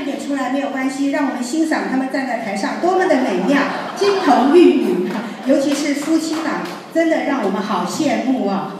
快点出来没有关系让我们欣赏他们站在台上多么的美妙金童玉女尤其是夫妻档真的让我们好羡慕啊。